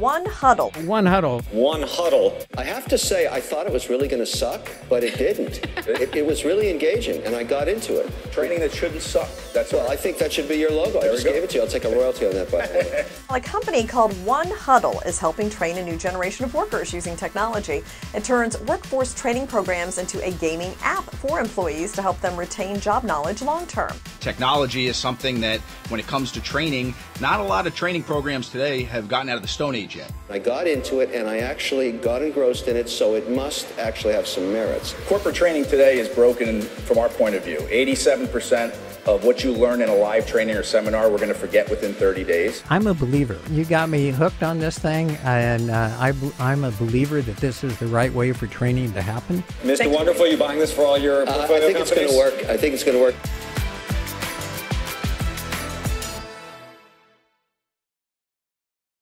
1Huddle. One Huddle. 1Huddle. I have to say, I thought it was really going to suck, but it didn't. it, it, was really engaging, and I got into it. Training that shouldn't suck. That's well, I think that should be your logo. There I just gave it to you. I'll take a royalty on that. By a company called 1Huddle is helping train a new generation of workers using technology. It turns workforce training programs into a gaming app for employees to help them retain job knowledge long term. Technology is something that, when it comes to training, not a lot of training programs today have gotten out of the Stone Age yet. I got into it and I actually got engrossed in it, so it must actually have some merits. Corporate training today is broken from our point of view. 87% of what you learn in a live training or seminar, we're going to forget within 30 days. I'm a believer. You got me hooked on this thing, and uh, I, am a believer that this is the right way for training to happen. Mr. Wonderful, you buying this for all your uh, I think companies? it's going to work. I think it's going to work.